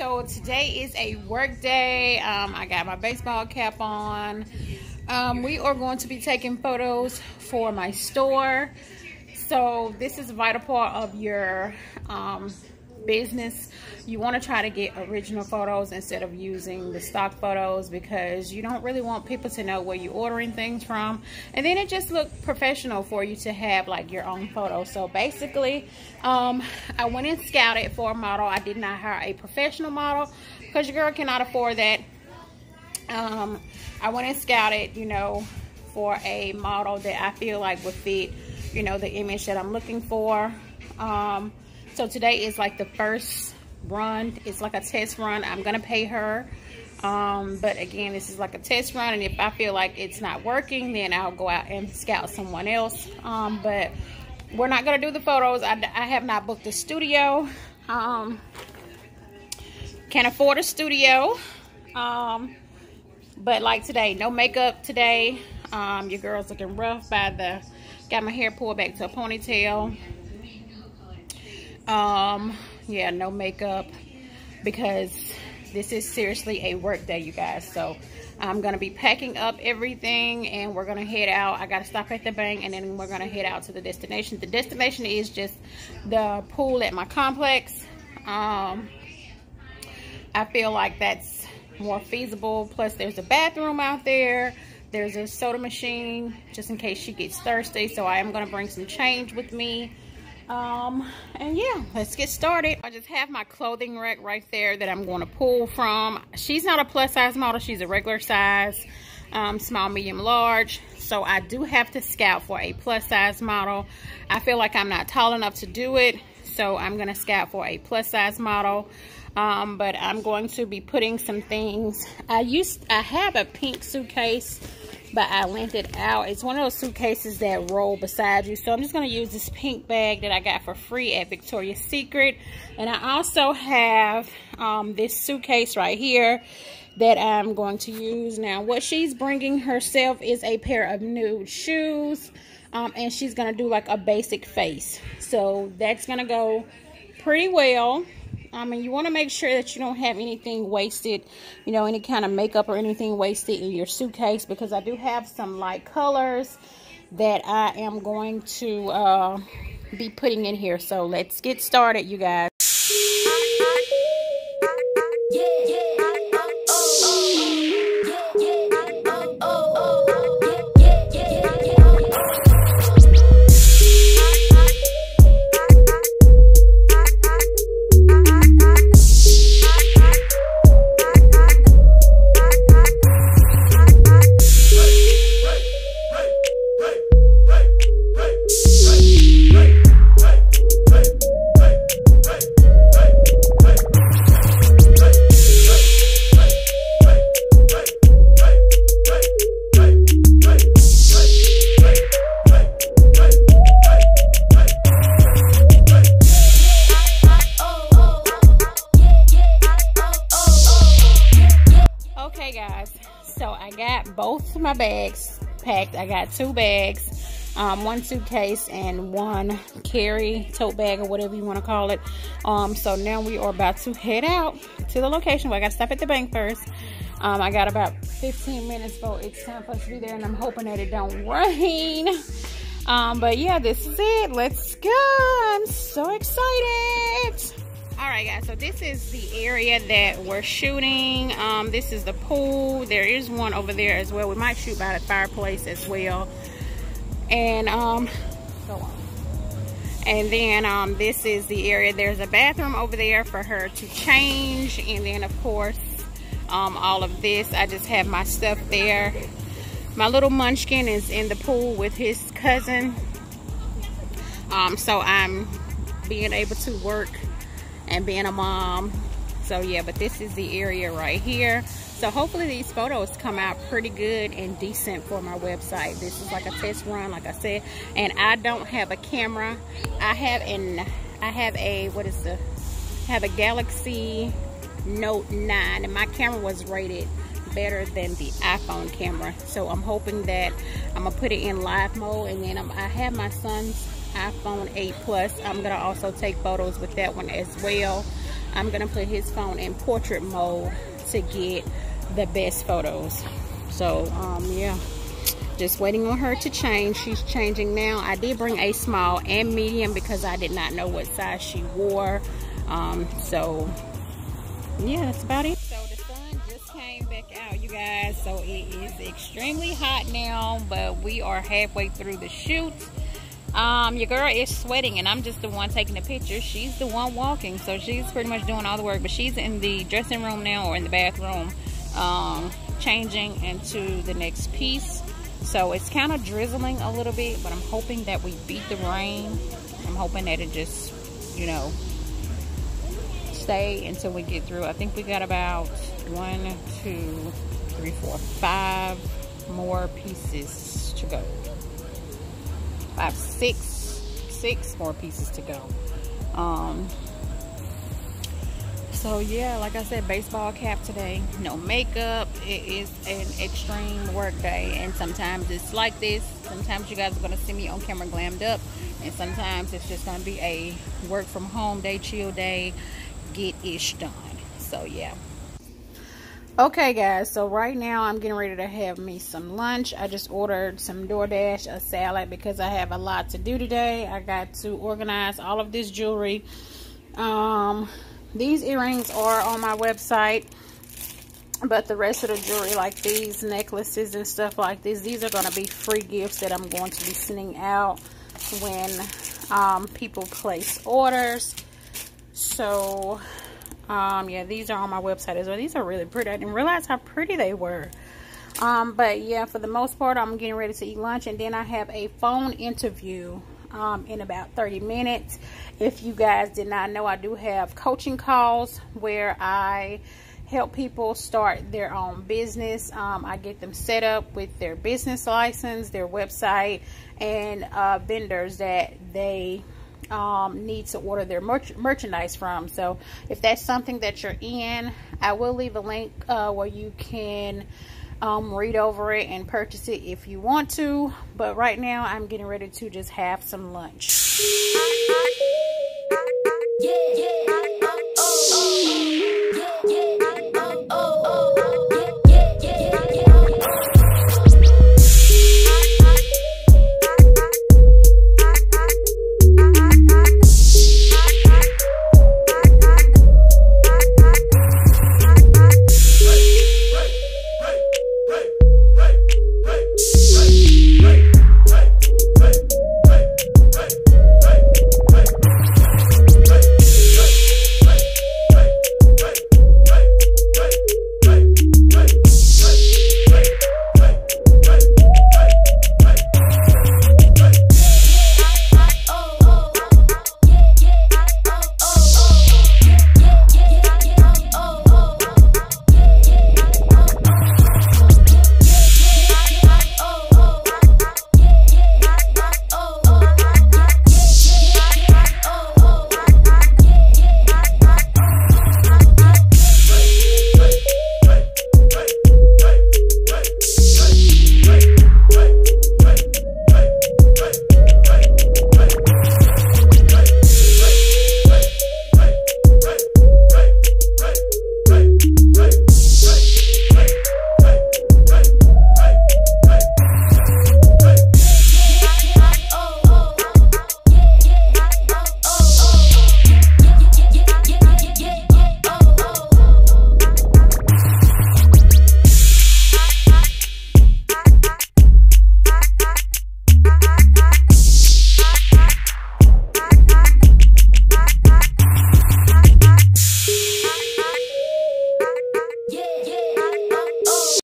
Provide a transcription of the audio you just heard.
so today is a work day. Um, I got my baseball cap on. Um, we are going to be taking photos for my store. So this is a vital part of your um, business, you want to try to get original photos instead of using the stock photos because you don't really want people to know where you're ordering things from. And then it just look professional for you to have like your own photo. So basically, um, I went and scouted for a model. I did not hire a professional model because your girl cannot afford that. Um, I went and scouted, you know, for a model that I feel like would fit, you know, the image that I'm looking for. Um, so today is like the first run. It's like a test run. I'm going to pay her. Um, but again, this is like a test run. And if I feel like it's not working, then I'll go out and scout someone else. Um, but we're not going to do the photos. I, I, have not booked a studio. Um, can't afford a studio. Um, but like today, no makeup today. Um, your girl's looking rough by the, got my hair pulled back to a ponytail. Um, yeah, no makeup because this is seriously a work day, you guys. So I'm going to be packing up everything and we're going to head out. I got to stop at the bank and then we're going to head out to the destination. The destination is just the pool at my complex. Um, I feel like that's more feasible. Plus there's a bathroom out there. There's a soda machine just in case she gets thirsty. So I am going to bring some change with me. Um, and yeah, let's get started. I just have my clothing rack right there that I'm going to pull from. She's not a plus size model. She's a regular size, um, small, medium, large. So I do have to scout for a plus size model. I feel like I'm not tall enough to do it. So I'm going to scout for a plus size model. Um, but I'm going to be putting some things. I used, I have a pink suitcase but I lent it out. It's one of those suitcases that roll beside you. So I'm just going to use this pink bag that I got for free at Victoria's Secret. And I also have um, this suitcase right here that I'm going to use. Now, what she's bringing herself is a pair of nude shoes. Um, and she's going to do like a basic face. So that's going to go pretty well. I mean, you want to make sure that you don't have anything wasted, you know, any kind of makeup or anything wasted in your suitcase because I do have some light colors that I am going to uh, be putting in here. So let's get started, you guys. Both of my bags packed. I got two bags, um, one suitcase and one carry tote bag or whatever you want to call it. Um, so now we are about to head out to the location. Well, I got to stop at the bank first. Um, I got about 15 minutes for it's time for us to be there and I'm hoping that it don't rain. Um, but yeah, this is it. Let's go. I'm so excited all right guys so this is the area that we're shooting. Um, this is the pool. There is one over there as well. We might shoot by the fireplace as well. And um on. And then um, this is the area. There's a bathroom over there for her to change. And then of course um, all of this. I just have my stuff there. My little munchkin is in the pool with his cousin. Um, so I'm being able to work and being a mom. So yeah, but this is the area right here. So hopefully these photos come out pretty good and decent for my website. This is like a test run, like I said. And I don't have a camera. I have an, I have a, what is the, have a Galaxy Note 9 and my camera was rated better than the iPhone camera. So I'm hoping that I'm gonna put it in live mode and then I'm, I have my son's iPhone 8 Plus. I'm going to also take photos with that one as well. I'm gonna put his phone in portrait mode to get the best photos. So um, yeah, just waiting on her to change. She's changing now. I did bring a small and medium because I did not know what size she wore. Um, so yeah, that's about it. So the sun just came back out, you guys. So it is extremely hot now, but we are halfway through the shoot. Um, your girl is sweating and I'm just the one taking the picture. She's the one walking, so she's pretty much doing all the work. But she's in the dressing room now or in the bathroom, um, changing into the next piece. So it's kind of drizzling a little bit, but I'm hoping that we beat the rain. I'm hoping that it just, you know, stay until we get through. I think we got about one, two, three, four, five more pieces to go. Five, six, six more pieces to go. Um, so yeah, like I said, baseball cap today. No makeup. It is an extreme work day. And sometimes it's like this. Sometimes you guys are going to see me on camera glammed up. And sometimes it's just going to be a work from home day, chill day, get ish done. So yeah. Okay guys, so right now I'm getting ready to have me some lunch. I just ordered some DoorDash, a salad because I have a lot to do today. I got to organize all of this jewelry. Um, these earrings are on my website. But the rest of the jewelry, like these necklaces and stuff like this, these are going to be free gifts that I'm going to be sending out when um, people place orders. So, um, yeah, these are on my website as well. These are really pretty. I didn't realize how pretty they were. Um, but yeah, for the most part, I'm getting ready to eat lunch. And then I have a phone interview um, in about 30 minutes. If you guys did not know, I do have coaching calls where I help people start their own business. Um, I get them set up with their business license, their website, and uh, vendors that they um, need to order their merch merchandise from. So if that's something that you're in, I will leave a link uh, where you can um, read over it and purchase it if you want to. But right now, I'm getting ready to just have some lunch. Yeah, yeah.